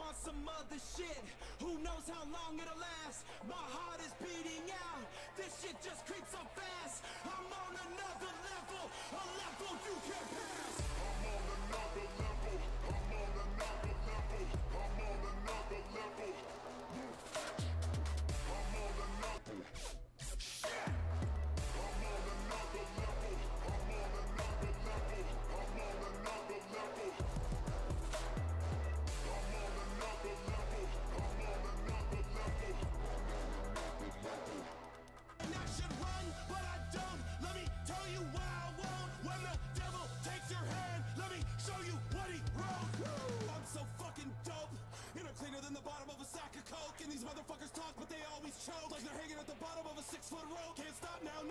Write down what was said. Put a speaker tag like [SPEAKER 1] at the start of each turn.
[SPEAKER 1] on some other shit. Who knows how long it'll last? My heart is beating. Motherfuckers talk, but they always choke. Like they're hanging at the bottom of a six foot rope. Can't stop now.